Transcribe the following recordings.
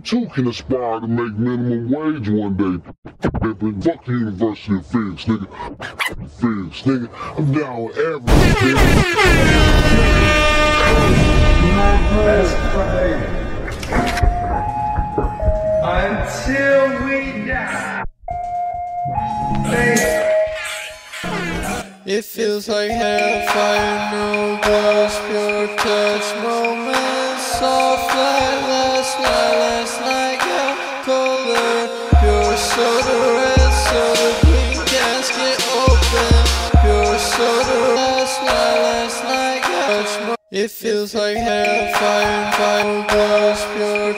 you too can aspire to make minimum wage one day. Pimpin', fuck the University of Phoenix, nigga. Phoenix, nigga. I'm down with everything. Let's pray. Until we die. Hey. It feels like hellfire, no ghost, pure touch moments, soft like night, last night got colder, pure soda red, soda green casket open, soda last night, last night got mo- It feels like hellfire, fire, ghost, pure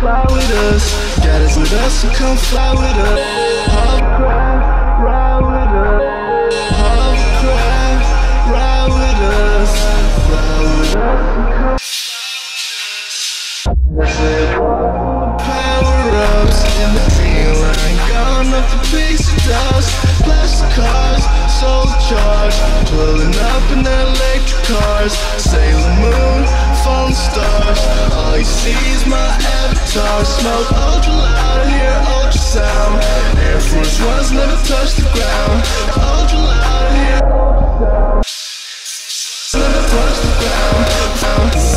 fly with us. Us, so come fly with us. Hovercraft, ride with us. Hovercraft, ride with us. Ride with us, so come. Say power in the the dust. Plastic cars, up in electric cars. Moon, falling stars. All you see is my avatar. Smoke ultra loud, hear ultra sound. Air Force Ones never touch the ground. Ultra loud, hear ultra sound. Never touch the ground.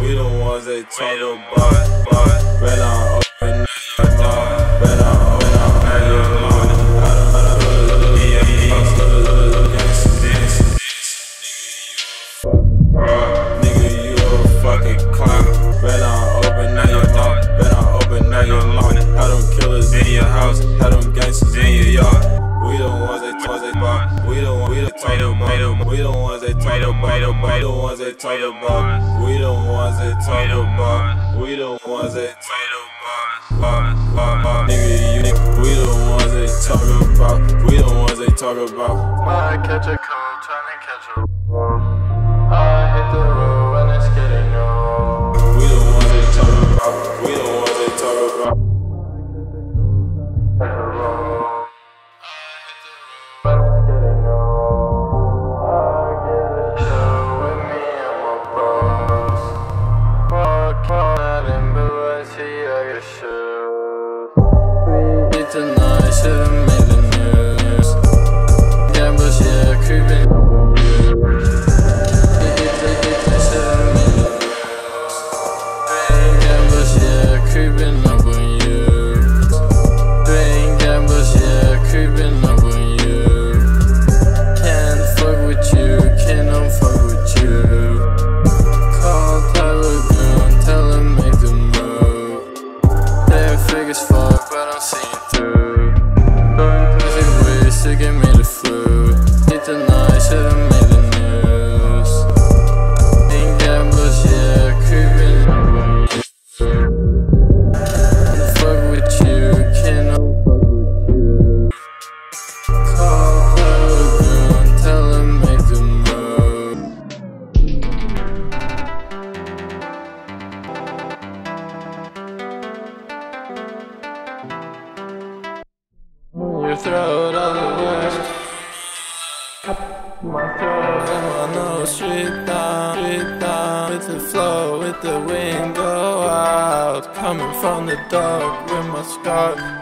We the. Ones that talk about. Red that tight them up. We the ones that tight them up. We the ones that tight them up. We the ones that tight them up. We the ones that tight them up. Nigga, you nigga, we the ones they talk about. We the ones they talk about. Might catch a cold, trying to catch a wolf.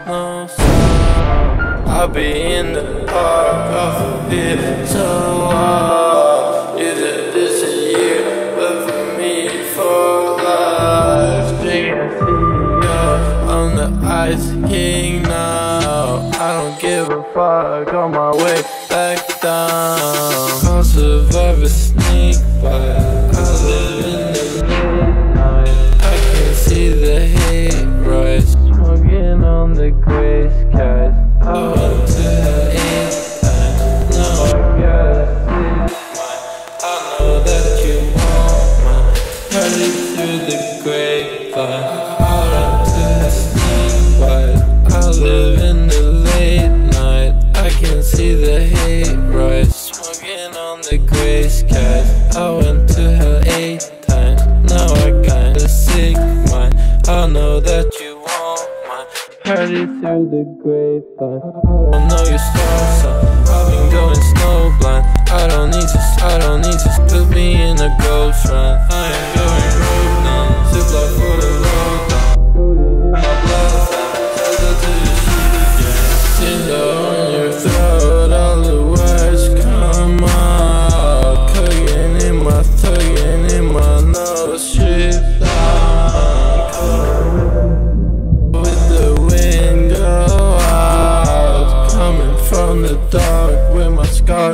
no stop. I'll be in the park of it.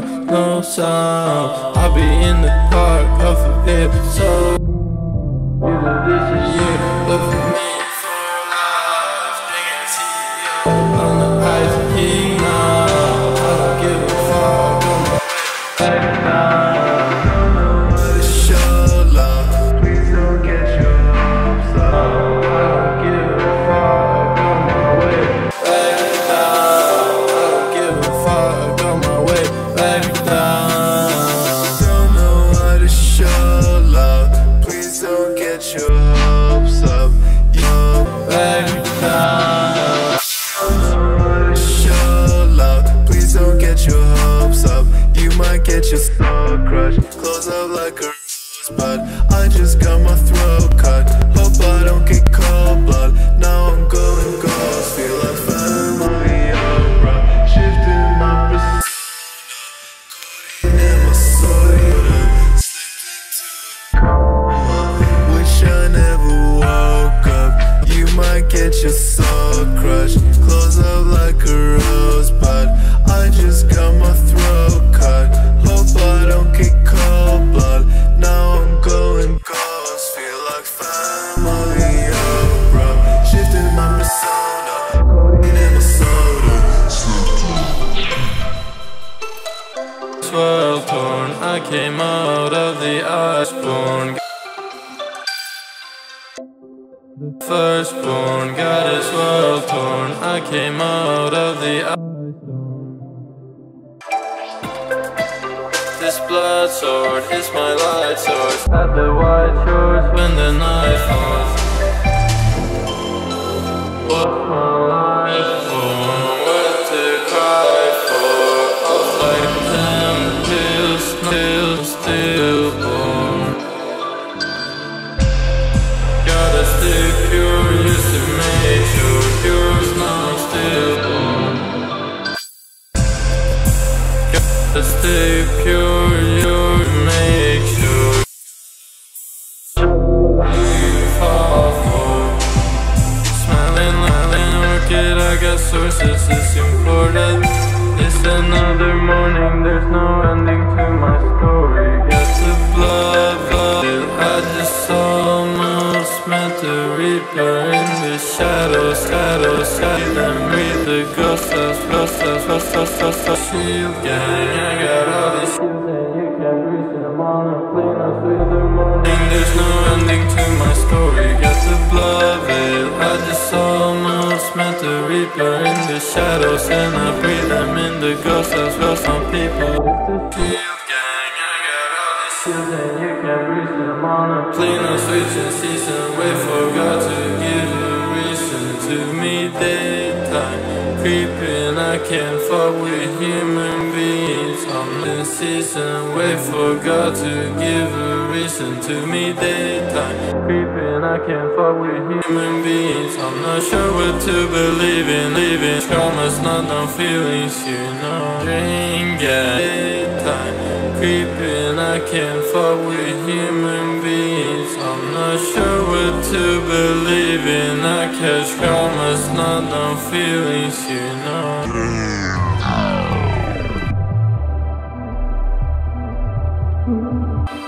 no sound. I be in the the reaper in the shadows and I breathe them in the ghost of, ghost of people. It's the shield gang, I got all these shields and you can't reach them on a plane. Season, wait for God to give a reason to me daytime. Creeping, I can't fuck with human beings. I'm in season, wait for God to give a reason to me daytime. Creeping, I can't fuck with human beings. I'm not sure what to believe in. Leaving trauma's not no feelings, you know. Drain gas, daytime. Creeping, I can't fuck with human beings. I'm not sure what to believe in. I catch trauma's not no feelings, you Everything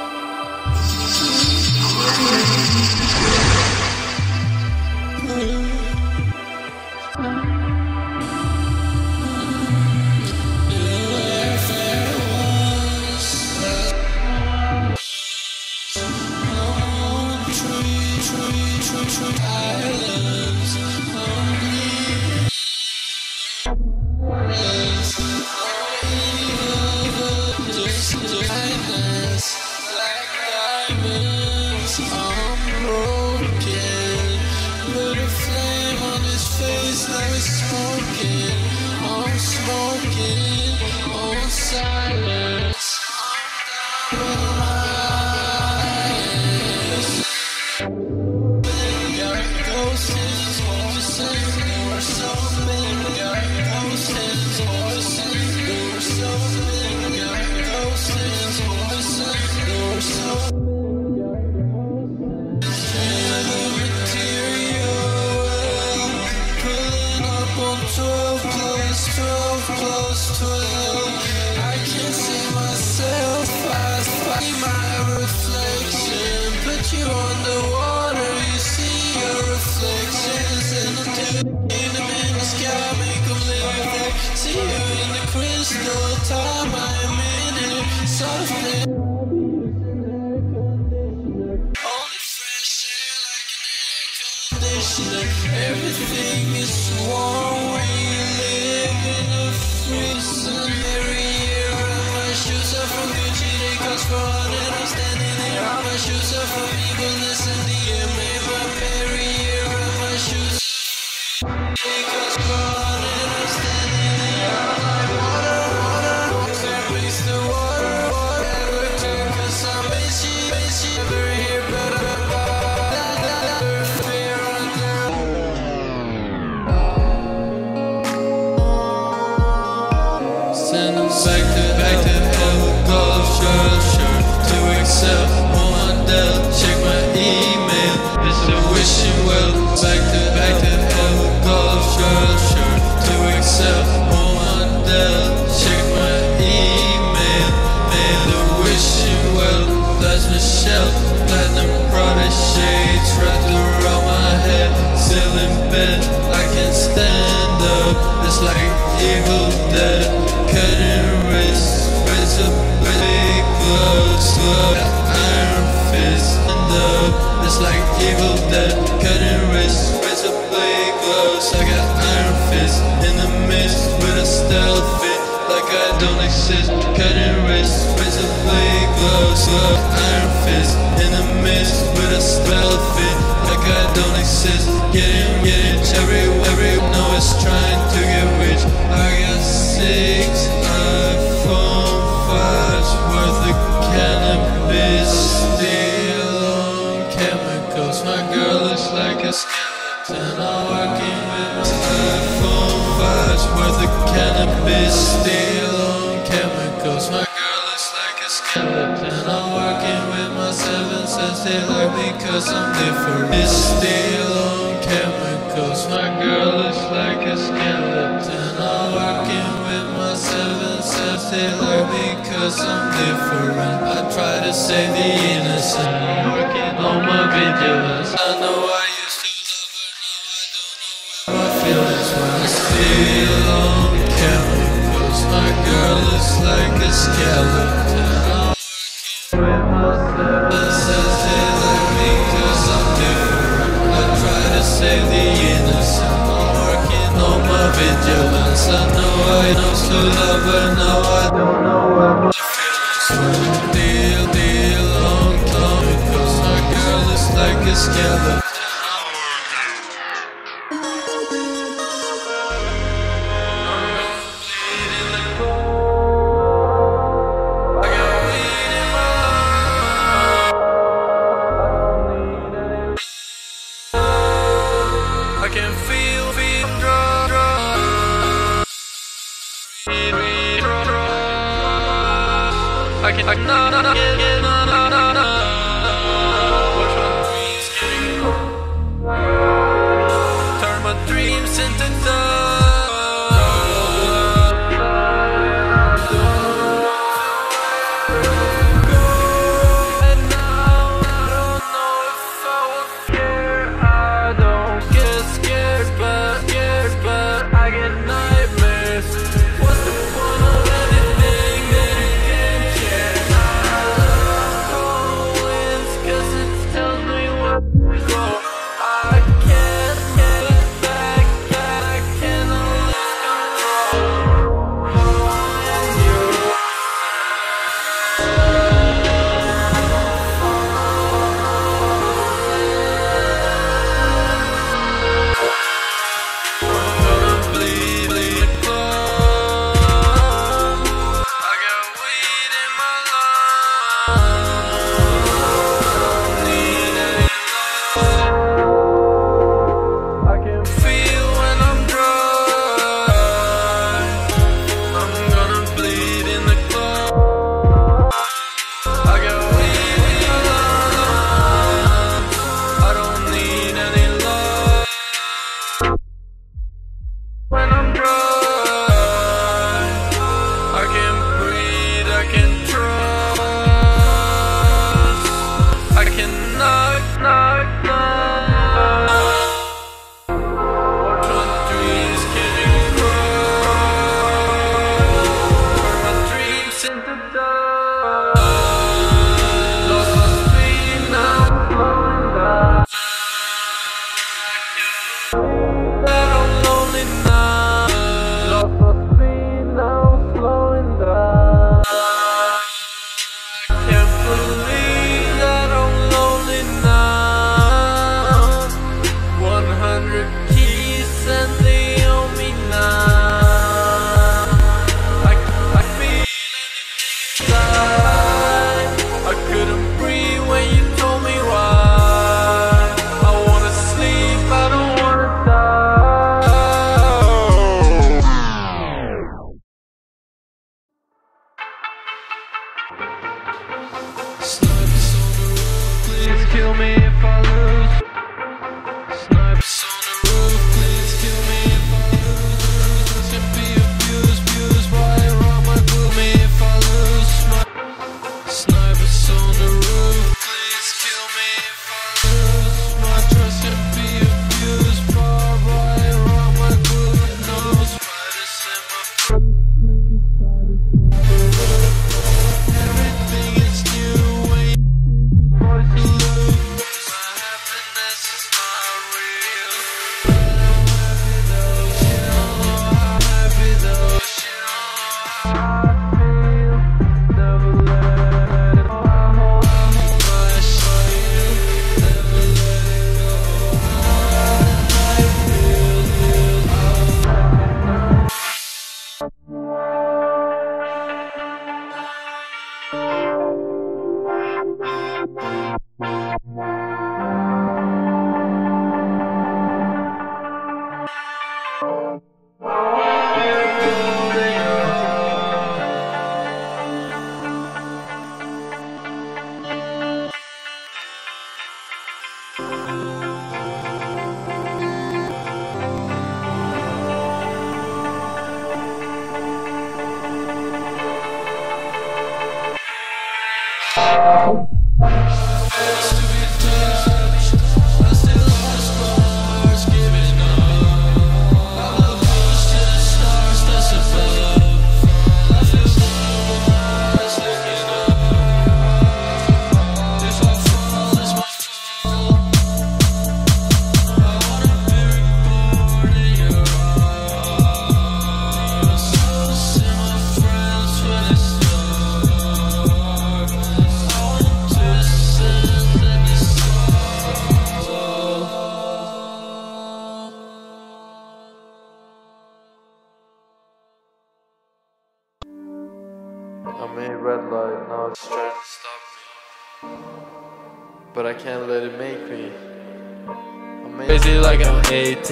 fists in the mist with a stealth fit, like I don't exist. Cutting wrists, blade gloves. Iron fist in the mist with a stealth fit, like I don't exist. Getting rich, every every know it's trying to get rich. I got six iPhone fives worth of cannabis, on chemicals. My girl looks like a skeleton. I'm working fives worth of cannabis, still on chemicals. My girl looks like a skeleton. I'm working with my seven sense. They like me cause I'm different. It's still on chemicals. My girl looks like a skeleton. I'm working with my seven sense. They like me cause I'm different. I try to save the innocent. I'm working on my vigilance. I know I used to love, but now I don't know where my feelings when like a skeleton. Says they like me 'cause I'm different. I try to save the innocent. I'm working on my vigilance. I know I used to love, but now I don't know what my feelings. Deal, deal on chemicals. My girl looks like a skeleton.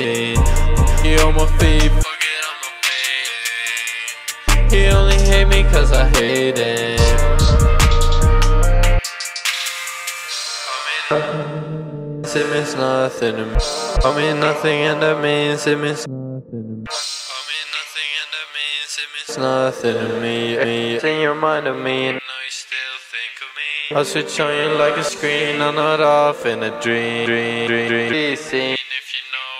18. He on my feet, fuck it, I'm no He only hate me cause I hate him. It means nothing to me. I mean nothing and that means it means nothing to me. I mean nothing and that means it means nothing to me. me. It's in your mind of me now you still think of me. I'll switch on you like a screen, I'm not off in a dream. Dream, dream, dream. Please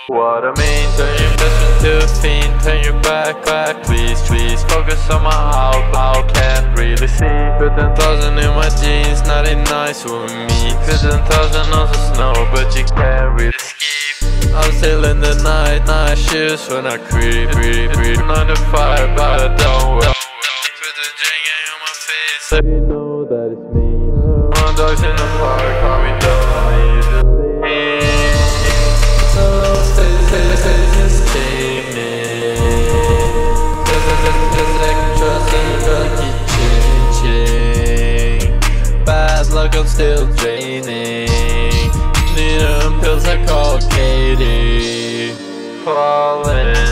what I mean. Turn your best friend to a fiend, turn your back, back, please, please. Focus on my out, out, can't really see. Ten thousand in my jeans, nothing nice with me. Ten thousand on the snow, but you can't really ski. I'm still in the night, night shoes when I creep, creep, creep. On the fire, but I don't worry. Put the drink on my face, Bad I'm still draining. Need pills I call Katie. Falling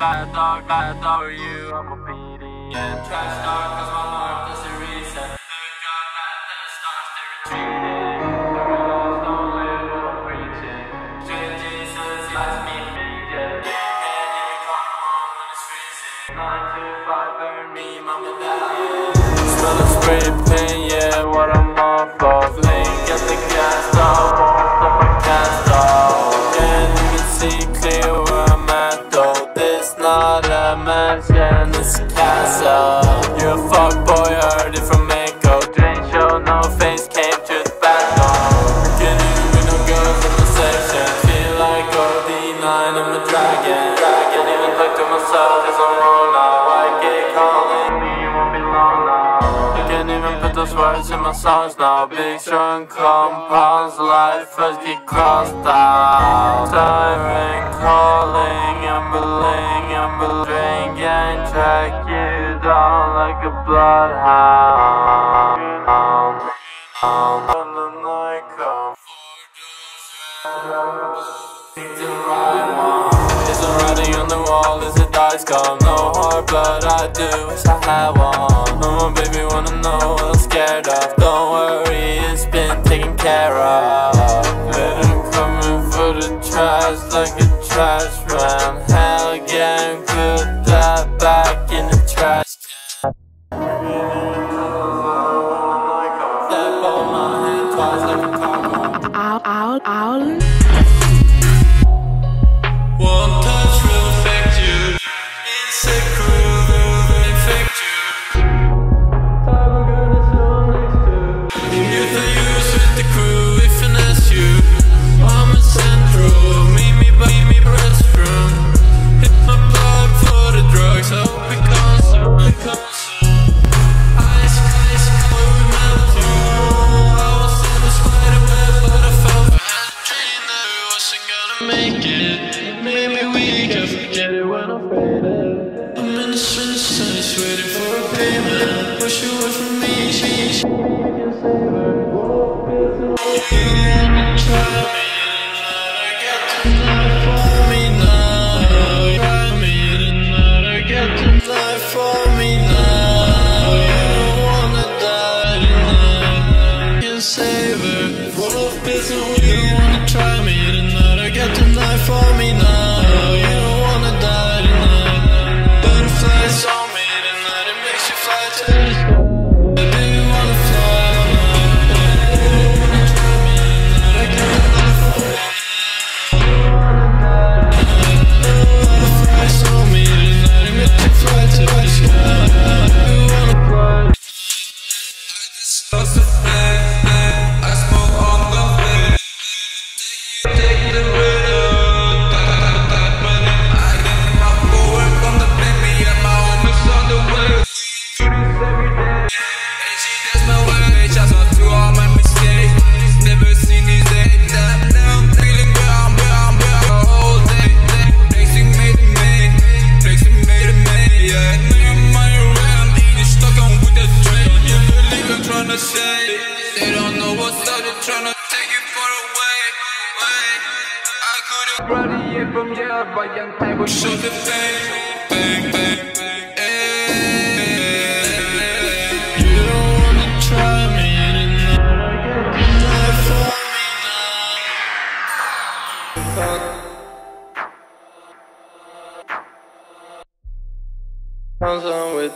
Bad dog, bad dog, for you, I'm a PD and trash dog, cause my heart a. You're a fuckboy, I heard it from Ecco. Drain show, no face, came to the. Can't even with no girls in the section. Feel like OD9, I'm a dragon. Dragon, even look to myself, cause I'm wrong now. I get calling me, you won't be long now. I can't even put those words in my songs now. Big strong compounds, life first get crossed out. Bloodhound. When the night comes. Pick the right one. Is it writing on the wall? Is it dice gone? No heart, but I do wish I had one. No, my baby wanna know what I'm scared of. Don't worry, it's been taken care of. Let him come in for the trash like a trash man.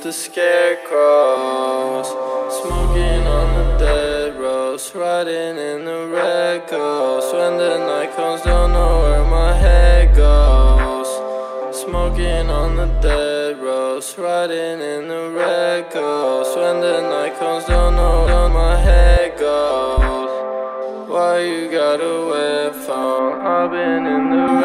the scarecrows Smoking on the dead roads Riding in the red ghost When the night comes, don't know where my head goes. Smoking on the dead roads Riding in the red ghost When the night comes, don't know where my head goes. Why you got a web phone? I've been in the